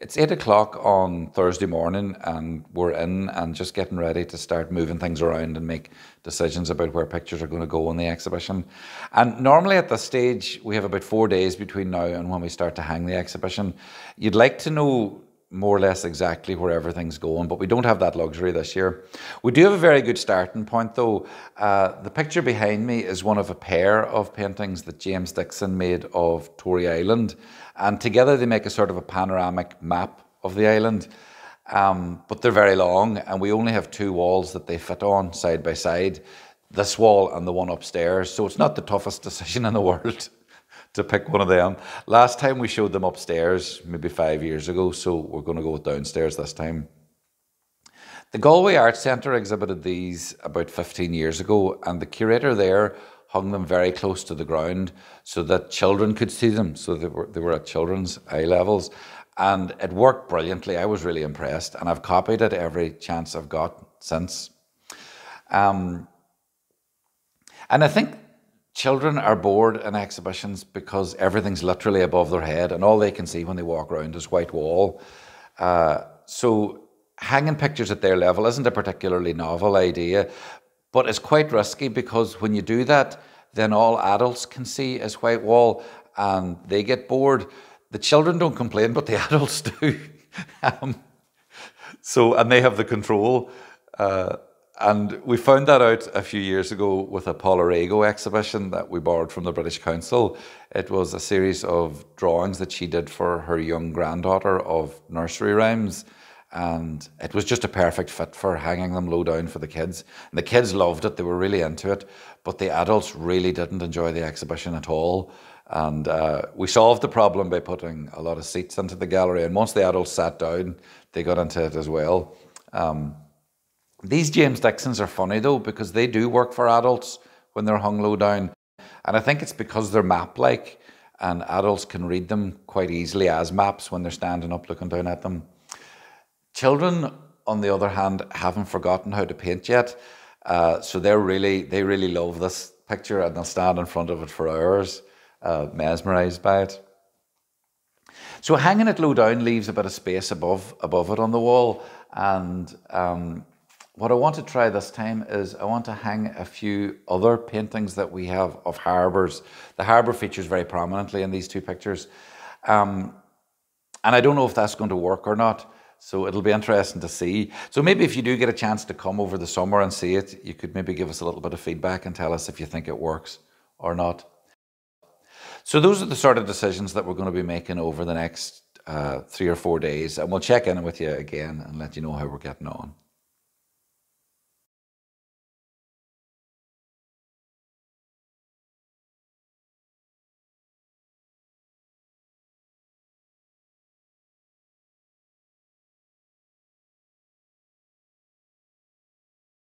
It's eight o'clock on Thursday morning, and we're in and just getting ready to start moving things around and make decisions about where pictures are going to go in the exhibition. And normally at this stage, we have about four days between now and when we start to hang the exhibition. You'd like to know more or less exactly where everything's going, but we don't have that luxury this year. We do have a very good starting point though. Uh, the picture behind me is one of a pair of paintings that James Dixon made of Tory Island, and together they make a sort of a panoramic map of the island. Um, but they're very long, and we only have two walls that they fit on side by side this wall and the one upstairs, so it's not the toughest decision in the world to pick one of them. Last time we showed them upstairs, maybe five years ago, so we're going to go downstairs this time. The Galway Arts Centre exhibited these about 15 years ago, and the curator there hung them very close to the ground so that children could see them. So they were, they were at children's eye levels. And it worked brilliantly. I was really impressed, and I've copied it every chance I've got since. Um, and I think Children are bored in exhibitions because everything's literally above their head and all they can see when they walk around is white wall. Uh, so hanging pictures at their level isn't a particularly novel idea, but it's quite risky because when you do that, then all adults can see is white wall and they get bored. The children don't complain, but the adults do. um, so, and they have the control. Uh, and we found that out a few years ago with a Paula Rego exhibition that we borrowed from the British Council. It was a series of drawings that she did for her young granddaughter of nursery rhymes. And it was just a perfect fit for hanging them low down for the kids. And the kids loved it, they were really into it. But the adults really didn't enjoy the exhibition at all. And uh, we solved the problem by putting a lot of seats into the gallery. And once the adults sat down, they got into it as well. Um, these James Dixons are funny though because they do work for adults when they're hung low down. And I think it's because they're map like and adults can read them quite easily as maps when they're standing up looking down at them. Children, on the other hand, haven't forgotten how to paint yet. Uh, so they're really, they really love this picture and they'll stand in front of it for hours, uh, mesmerized by it. So hanging it low down leaves a bit of space above, above it on the wall. And um, what I want to try this time is I want to hang a few other paintings that we have of harbours. The harbour features very prominently in these two pictures. Um, and I don't know if that's going to work or not. So it'll be interesting to see. So maybe if you do get a chance to come over the summer and see it, you could maybe give us a little bit of feedback and tell us if you think it works or not. So those are the sort of decisions that we're going to be making over the next uh, three or four days. And we'll check in with you again and let you know how we're getting on.